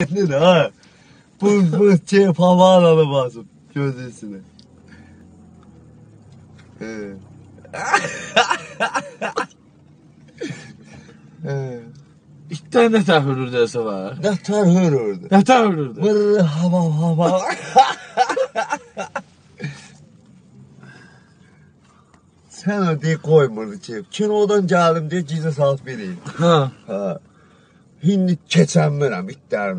Kendini ha. Bu bu şey hava alamazsın gözüsüne. He. He. İtten ne tahürür dese var. Ne tar. Ne tahürür de. Vır hava hava. Sen o diye koymadı çep. Kinodan geldim diye cize salt vereyim. Ha. Ha. Hindi keçenmirəm itlərini.